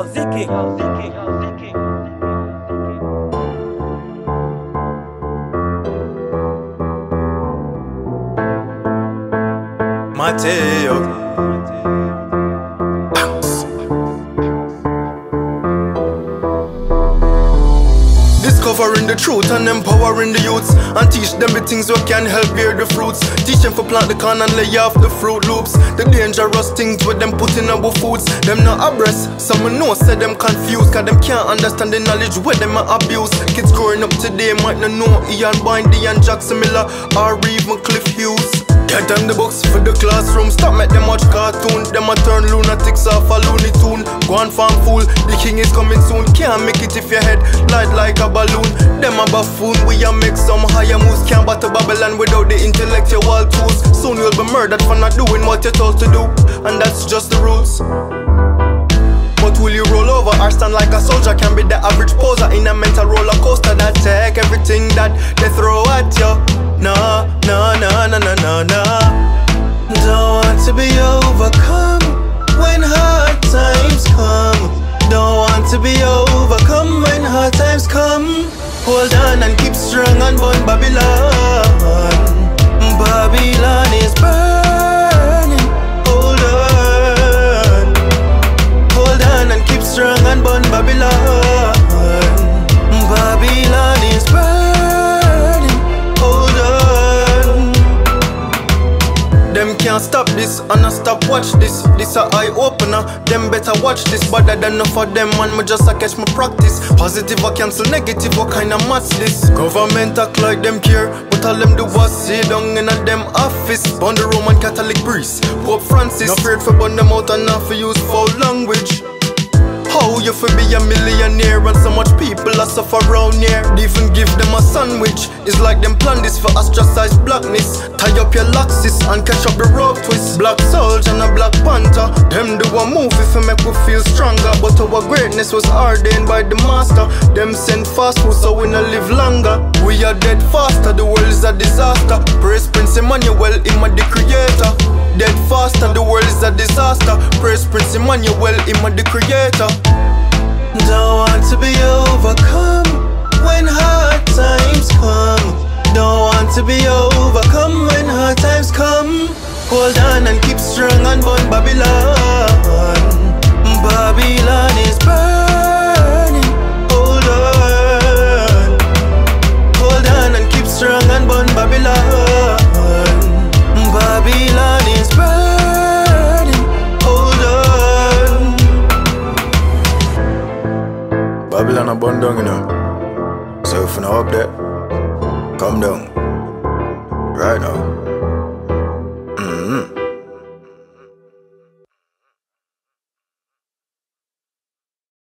Yo, Ziki. Yo, Ziki. Ziki. Mateo. Discovering the truth and empowering the youths. And teach them the things that can help bear the fruits. Teach them to plant the corn and lay off the fruit loops. The dangerous things with them put in our foods. Them not abreast, some know say them confused. Cause them can't understand the knowledge where them abuse Kids growing up today might not know Ian Bindy and Jackson Miller Or even Cliff Hughes Get them the books for the classroom. Stop make them watch cartoon. Them a turn lunatics off a Looney Tune. Go on farm fool. The king is coming soon. Can't make it if your head light like a balloon. Them a buffoon. We a make some higher moves. Can't battle Babylon without the intellectual tools. Soon you'll be murdered for not doing what you're told to do. And that's just the rules. But will you roll over or stand like a soldier? Can be the average poser in a mental roller coaster that take everything that they throw at you. No, no, no, no, no, Hold on and keep strong and burn Babylon. Babylon is burning. Hold on. Hold on and keep strong and burn Babylon. Can't stop this, and I stop watch this. This a eye opener. Them better watch this. Better than enough for them, man. Me just a catch my practice. Positive I cancel negative. What kind of maths this? Government act like them care, but all them do was sit down in a them office. Burn the Roman Catholic priest, Pope Francis. No afraid for burn them out and not for use foul language. How you for be a millionaire and so much people are suffer around here? They even give them a sandwich. It's like them plan this for ostracized blackness. Up your laxis and catch up the rope twist. Black soldier and a black panther. Them do a move if you make we feel stronger. But our greatness was ordained by the master. Them send fast food so we no live longer. We are dead faster, the world is a disaster. Praise Prince Emmanuel, him a the creator. Dead faster, the world is a disaster. Praise Prince Emmanuel, him a the creator. Don't want to be overcome when hard times come. Don't want to be overcome Hold on and keep strong and burn Babylon. Babylon is burning. Hold on. Hold on and keep strong and burn Babylon. Babylon is burning. Hold on. Babylon a burn down, you know. So if you're not up there, come down. Right now.